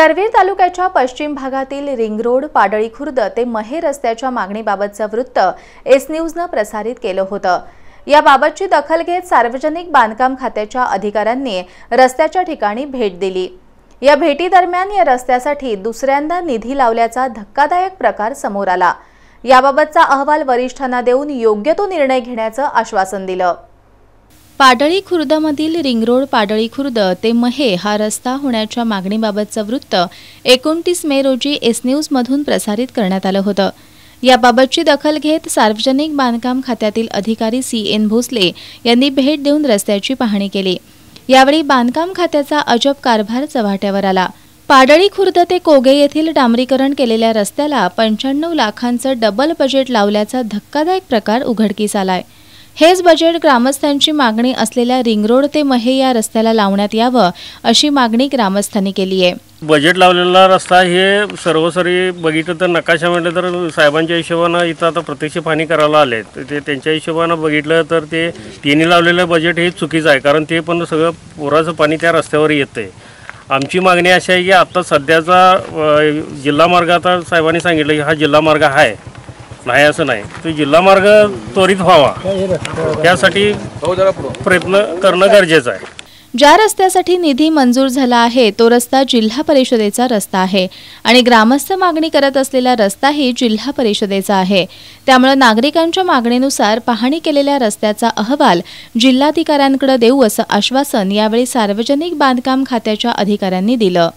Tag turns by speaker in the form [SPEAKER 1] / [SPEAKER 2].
[SPEAKER 1] करवीर तालुक्याच्या पश्चिम भागातील रिंग रोड पाडळी खुर्द ते महे रस्त्याच्या मागणीबाबतचं वृत्त एस न्यूजनं प्रसारित केलं होतं. याबाबतची दखल घेत सार्वजनिक बांधकाम खात्याच्या अधिकाऱ्यांनी रस्त्याच्या ठिकाणी भेट दिली. या भेटीदरम्यान या रस्त्यासाठी दुसऱ्यांदा निधी लावल्याचा धक्कादायक प्रकार समोर आला. याबाबतचा अहवाल वरिष्ठांना देऊन योग्य तो निर्णय घेण्याचं आश्वासन दिलं. पाडळी खुर्दमधील रिंग रोड पाडळी खुर्द ते महे हा रस्ता होण्याच्या मागणीबाबतचं वृत्त एकोणतीस मे रोजी एस न्यूजमधून प्रसारित करण्यात आलं होतं. याबाबतची दखल घेत सार्वजनिक बांधकाम खात्यातील अधिकारी सी एन भोसले यांनी भेट देऊन रस्त्याची पाहणी केली. यावेळी बांधकाम खात्याचा अजब कारभार चव्हाट्यावर आला. पाडळी खुर्द ते कोगे येथील डांबरीकरण केलेल्या रस्त्याला पंच्याण्णव लाखांचं डबल बजेट लावल्याचा धक्कादायक प्रकार उघडकीस आलाय. हेच बजेट ग्रामस्थांची मागणी असलेल्या रिंग रोड ते महे या रस्त्याला लावण्यात यावं अशी मागणी ग्रामस्थांनी केली आहे.
[SPEAKER 2] बजेट लावलेला रस्ता हे सर्वसरी बघितलं तर नकाशा म्हटलं तर साहेबांच्या हिशोबानं इथं आता प्रत्यक्ष पाणी करायला आले तर ते त्यांच्या हिशोबानं बघितलं तर ते त्यांनी लावलेलं बजेट हे चुकीचं आहे कारण ते पण सगळं पुराचं पाणी त्या रस्त्यावर येतं आहे आमची मागणी अशी आहे की आत्ता सध्याचा जिल्हा मार्ग आता साहेबांनी सांगितलं की हा जिल्हा मार्ग आहे. नाही असं नाही. तो जिल्हा मार्ग त्वरित व्हावा. त्यासाठी प्रयत्न करणं गरजेचं आहे.
[SPEAKER 1] ज्या रस्त्यासाठी निधी मंजूर झाला आहे तो रस्ता जिल्हा परिषदेचा रस्ता आहे. आणि ग्रामस्थ मागणी करत असलेला रस्ताही जिल्हा परिषदेचा आहे. त्यामुळे नागरिकांच्या मागणीनुसार पाहणी केलेल्या रस्त्याचा अहवाल जिल्हाधिकाऱ्यांकडे देऊ असं आश्वासन यावेळी सार्वजनिक बांधकाम खात्याच्या अधिकाऱ्यांनी दिलं.